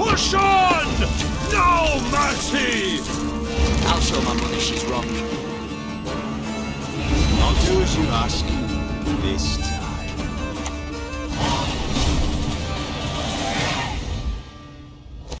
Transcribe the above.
Push on! No mercy! I'll show my mother she's wrong. I'll do as you ask. This.